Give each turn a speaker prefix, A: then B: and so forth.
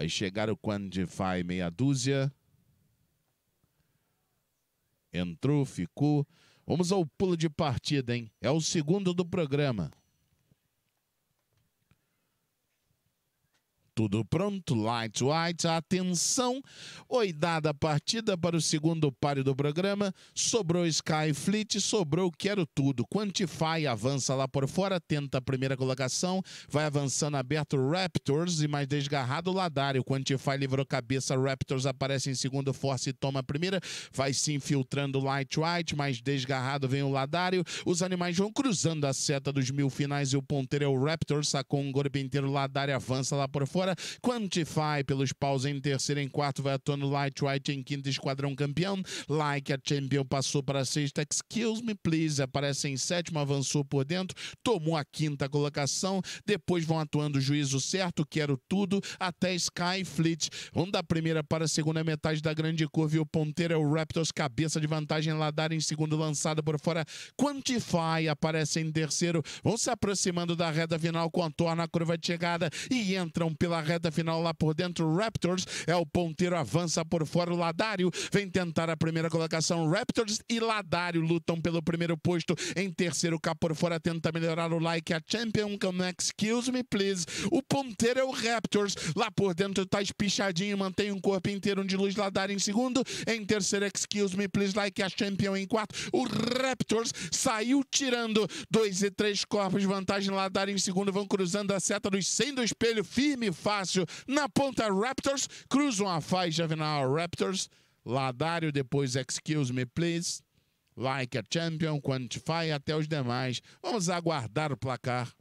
A: Vai chegar o Quantify meia dúzia. Entrou, ficou. Vamos ao pulo de partida, hein? É o segundo do programa. Tudo pronto, light white, atenção. Oi, dada a partida para o segundo páreo do programa. Sobrou Skyfleet, sobrou Quero Tudo. Quantify avança lá por fora, tenta a primeira colocação. Vai avançando aberto Raptors e mais desgarrado Ladário. Quantify livrou cabeça, Raptors aparece em segundo, Force toma a primeira. Vai se infiltrando light white, mais desgarrado vem o Ladário. Os animais vão cruzando a seta dos mil finais e o ponteiro é o Raptors. Sacou um golpe inteiro, Ladário avança lá por fora. Quantify pelos paus em terceiro, em quarto, vai atuando Light White em quinto, Esquadrão Campeão. Like a Champion passou para a sexta, Excuse Me Please aparece em sétimo, avançou por dentro, tomou a quinta colocação. Depois vão atuando o Juízo Certo, Quero Tudo, até Sky Fleet. Vão da primeira para a segunda metade da grande curva e o ponteiro é o Raptors, cabeça de vantagem, Ladar em segundo, lançado por fora. Quantify aparece em terceiro, vão se aproximando da reta final, contorna a curva de chegada e entram pela reta final lá por dentro. Raptors é o ponteiro, avança por fora. O Ladário vem tentar a primeira colocação. Raptors e Ladário lutam pelo primeiro posto. Em terceiro, cá por fora, tenta melhorar o like. A Champion com Excuse Me Please. O ponteiro é o Raptors. Lá por dentro tá espichadinho, mantém um corpo inteiro de luz. Ladário em segundo. Em terceiro, Excuse Me Please, like a Champion em quarto. O Raptors saiu tirando dois e três corpos vantagem. Ladário em segundo, vão cruzando a seta dos 100 do espelho, firme fácil na ponta Raptors, cruzam a faixa final Raptors, Ladário, depois Excuse Me Please, Like a Champion, Quantify até os demais. Vamos aguardar o placar.